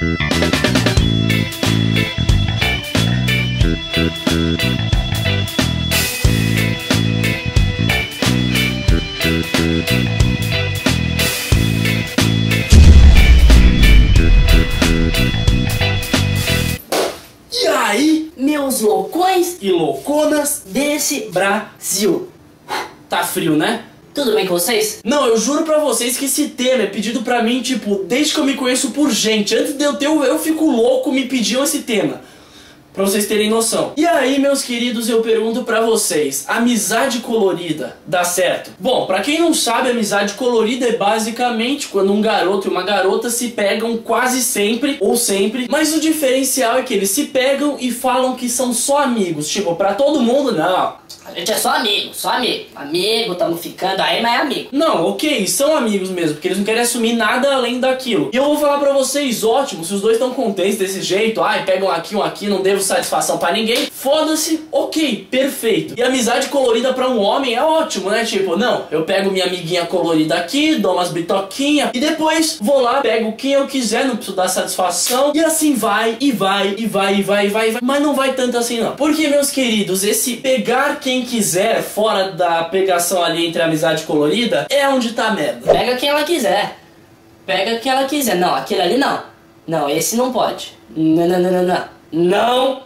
E aí, Meus loucões e louconas desse Brasil? Tá frio, né? Tudo bem com vocês? Não, eu juro pra vocês que esse tema é pedido pra mim, tipo, desde que eu me conheço por gente. Antes de eu ter Eu Fico Louco, me pediam esse tema. Pra vocês terem noção. E aí, meus queridos, eu pergunto pra vocês: amizade colorida dá certo? Bom, pra quem não sabe, amizade colorida é basicamente quando um garoto e uma garota se pegam quase sempre ou sempre, mas o diferencial é que eles se pegam e falam que são só amigos. Tipo, pra todo mundo, não. A gente é só amigo, só amigo. Amigo, tamo ficando aí, mas é amigo. Não, ok, são amigos mesmo, porque eles não querem assumir nada além daquilo. E eu vou falar pra vocês, ótimo, se os dois estão contentes desse jeito, ai, pegam aqui um aqui, não devo satisfação pra ninguém, foda-se, ok, perfeito. E amizade colorida pra um homem é ótimo, né? Tipo, não, eu pego minha amiguinha colorida aqui, dou umas bitoquinhas, e depois vou lá, pego quem eu quiser, não preciso dar satisfação, e assim vai, e vai, e vai, e vai, e vai, e vai. Mas não vai tanto assim não. Porque, meus queridos, esse pegar quem quiser, fora da pegação ali entre amizade colorida, é onde tá a merda. Pega quem ela quiser. Pega quem ela quiser. Não, aquele ali não. Não, esse não pode. Não, não, não, não. Não.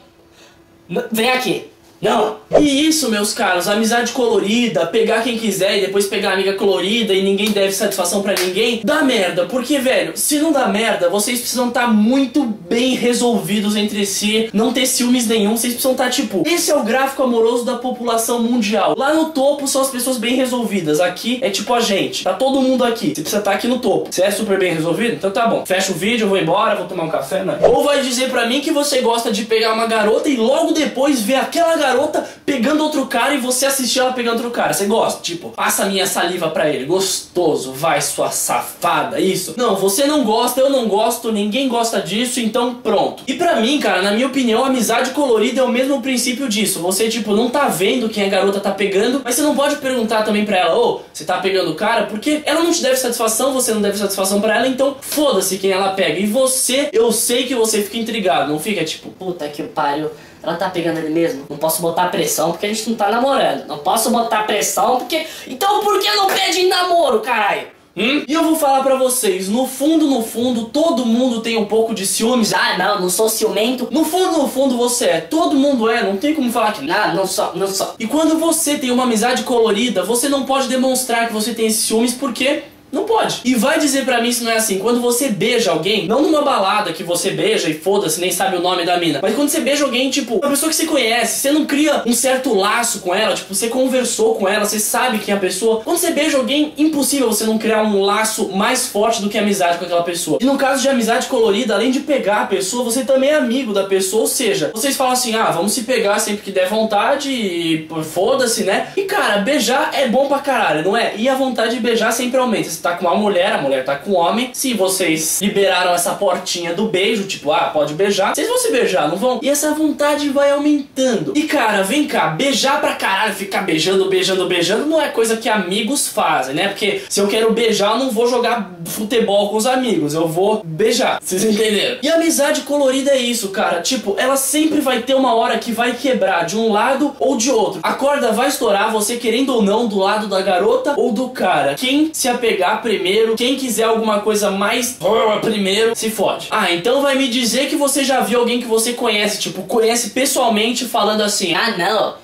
Não. Vem aqui. Não. E isso, meus caros, amizade colorida, pegar quem quiser e depois pegar amiga colorida e ninguém deve satisfação pra ninguém, dá merda. Porque, velho, se não dá merda, vocês precisam estar muito bem resolvidos entre si, não ter ciúmes nenhum, vocês precisam estar tipo, esse é o gráfico amoroso da população mundial. Lá no topo são as pessoas bem resolvidas, aqui é tipo a gente, tá todo mundo aqui, você precisa estar aqui no topo. Você é super bem resolvido? Então tá bom. Fecha o vídeo, eu vou embora, vou tomar um café, né? Ou vai dizer pra mim que você gosta de pegar uma garota e logo depois ver aquela garota pegando outro cara e você assistir ela pegando outro cara. Você gosta? Tipo, passa minha saliva pra ele. Gostoso, vai sua safada, isso. Não, você não gosta, eu não gosto, ninguém gosta disso, então pronto. E pra mim, cara, na minha opinião, amizade colorida é o mesmo princípio disso. Você, tipo, não tá vendo quem a garota tá pegando, mas você não pode perguntar também pra ela, ô, você tá pegando o cara? Porque ela não te deve satisfação, você não deve satisfação pra ela, então foda-se quem ela pega. E você, eu sei que você fica intrigado, não fica tipo, Puta que pariu. Ela tá pegando ele mesmo? Não posso botar pressão porque a gente não tá namorando. Não posso botar pressão porque. Então por que não pede em namoro, caralho? Hum? E eu vou falar pra vocês, no fundo, no fundo, todo mundo tem um pouco de ciúmes. Ah, não, não sou ciumento. No fundo, no fundo você é, todo mundo é, não tem como falar que não. Não, não sou, não sou. E quando você tem uma amizade colorida, você não pode demonstrar que você tem esses ciúmes porque não pode. E vai dizer pra mim se não é assim. Quando você beija alguém, não numa balada que você beija e foda-se, nem sabe o nome da mina. Mas quando você beija alguém, tipo, uma pessoa que você conhece, você não cria um certo laço com ela, tipo, você conversou com ela, você sabe quem é a pessoa. Quando você beija alguém, impossível você não criar um laço mais forte do que amizade com aquela pessoa. E no caso de amizade colorida, além de pegar a pessoa, você também é amigo da pessoa. Ou seja, vocês falam assim, ah, vamos se pegar sempre que der vontade e foda-se, né? E cara, beijar é bom pra caralho, não é? E a vontade de beijar sempre aumenta. Tá com uma mulher, a mulher tá com um homem. Se vocês liberaram essa portinha do beijo, tipo, ah, pode beijar, vocês vão se beijar, não vão? E essa vontade vai aumentando. E cara, vem cá, beijar pra caralho, ficar beijando, beijando, beijando, não é coisa que amigos fazem, né? Porque se eu quero beijar, eu não vou jogar futebol com os amigos, eu vou beijar. Vocês entenderam? E amizade colorida é isso, cara. Tipo, ela sempre vai ter uma hora que vai quebrar de um lado ou de outro. A corda vai estourar, você querendo ou não, do lado da garota ou do cara. Quem se apegar primeiro, quem quiser alguma coisa mais primeiro, se fode. Ah, então vai me dizer que você já viu alguém que você conhece, tipo, conhece pessoalmente falando assim: Ah, não.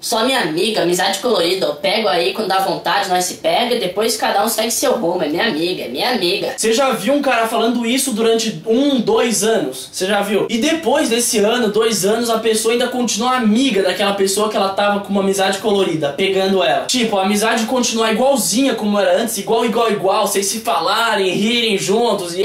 Só minha amiga, amizade colorida. Eu pego aí quando dá vontade, nós se pega e depois cada um segue seu rumo. É minha amiga, é minha amiga. Você já viu um cara falando isso durante um, dois anos? Você já viu? E depois desse ano, dois anos, a pessoa ainda continua amiga daquela pessoa que ela tava com uma amizade colorida, pegando ela. Tipo, a amizade continuar igualzinha como era antes, igual, igual, igual, vocês se falarem, rirem juntos e.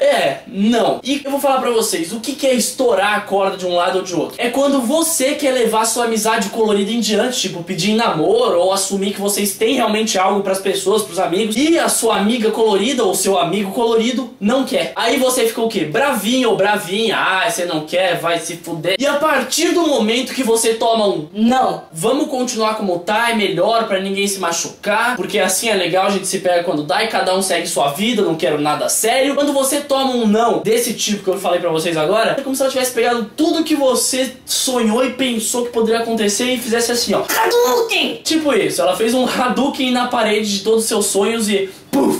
É, não. E eu vou falar pra vocês, o que é estourar a corda de um lado ou de outro? É quando você quer levar sua amizade amizade colorida em diante, tipo pedir namoro ou assumir que vocês têm realmente algo para as pessoas, para os amigos, e a sua amiga colorida ou seu amigo colorido não quer. Aí você fica o quê? Bravinho ou bravinha. Ah, você não quer, vai se fuder. E a partir do momento que você toma um não, vamos continuar como tá, é melhor para ninguém se machucar, porque assim é legal, a gente se pega quando dá e cada um segue sua vida, não quero nada sério. Quando você toma um não desse tipo que eu falei para vocês agora, é como se ela tivesse pegado tudo que você sonhou e pensou que poderia acontecer e fizesse assim, ó. Hadouken! Tipo isso, ela fez um Hadouken na parede de todos os seus sonhos e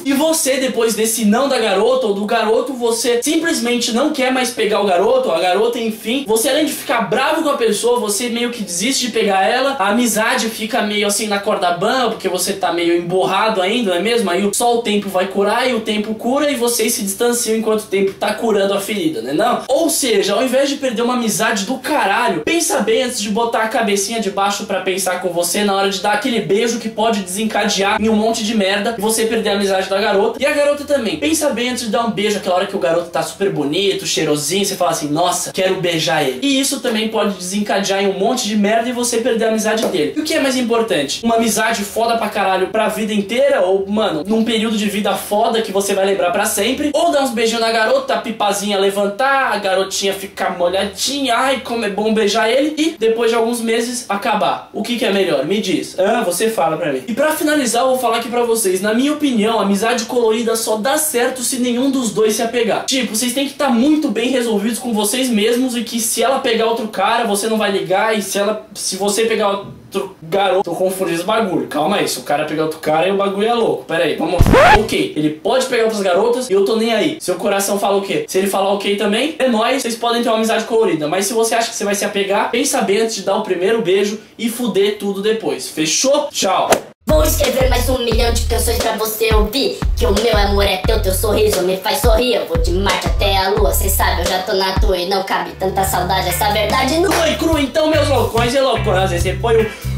E você, depois desse não da garota ou do garoto, você simplesmente não quer mais pegar o garoto, ou a garota, enfim. Você, além de ficar bravo com a pessoa, você meio que desiste de pegar ela. A amizade fica meio assim na corda bamba, porque você tá meio emborrado ainda, não é mesmo? Aí só o tempo vai curar e o tempo cura e vocês se distanciam enquanto o tempo tá curando a ferida, né? Não? Ou seja, ao invés de perder uma amizade do caralho, pensa bem antes de botar a cabecinha de baixo para pensar com você na hora de dar aquele beijo que pode desencadear em um monte de merda e você perder a amizade da garota. E a garota também. Pensa bem antes de dar um beijo, aquela hora que o garoto tá super bonito, cheirosinho, você fala assim, nossa, quero beijar ele. E isso também pode desencadear em um monte de merda e você perder a amizade dele. E o que é mais importante? Uma amizade foda pra caralho pra vida inteira? Ou, mano, num período de vida foda que você vai lembrar pra sempre? Ou dar uns beijinhos na garota, a pipazinha levantar, a garotinha ficar molhadinha, ai, como é bom beijar ele, e depois de alguns meses acabar. O que, que é melhor? Me diz. Ah, você fala pra mim. E pra finalizar, eu vou falar aqui pra vocês. Na minha opinião, a amizade colorida só dá certo se nenhum dos dois se apegar. Tipo, vocês têm que estar tá muito bem resolvidos com vocês mesmos e que se ela pegar outro cara, você não vai ligar e se ela se você pegar outro garoto, tô confundindo os bagulho. Calma aí, se o cara pegar outro cara, aí o bagulho é louco. Pera aí, vamos. OK, ele pode pegar outras garotas e eu tô nem aí. Seu coração fala o quê? Se ele falar OK também, é nóis, vocês podem ter uma amizade colorida, mas se você acha que você vai se apegar, pensa bem antes de dar o primeiro beijo e fuder tudo depois. Fechou? Tchau. Vou escrever mais um milhão de canções pra você ouvir. Que o meu amor é teu, teu sorriso me faz sorrir. Eu vou de Marte até a lua, cê sabe, eu já tô na tua E não cabe tanta saudade, essa verdade não Foi cru então, meus loucões e loucões. Esse foi o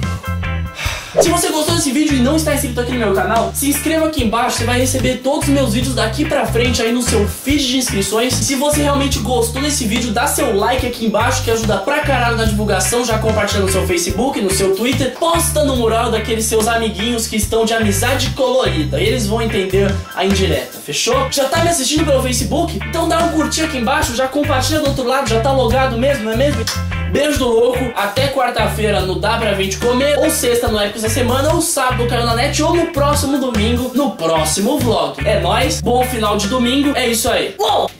se você gostou desse vídeo e não está inscrito aqui no meu canal, se inscreva aqui embaixo, você vai receber todos os meus vídeos daqui pra frente aí no seu feed de inscrições. E se você realmente gostou desse vídeo, dá seu like aqui embaixo que ajuda pra caralho na divulgação, já compartilha no seu Facebook, no seu Twitter, posta no mural daqueles seus amiguinhos que estão de amizade colorida, eles vão entender a indireta, fechou? Já tá me assistindo pelo Facebook? Então dá um curtir aqui embaixo, já compartilha do outro lado, já tá logado mesmo, não é mesmo? Beijo do louco, até quarta-feira no Dá Pra Gente Comer, ou sexta no Épicos da Semana, ou sábado Caiu na Net, ou no próximo domingo, no próximo vlog. É nóis, bom final de domingo, é isso aí. Uou!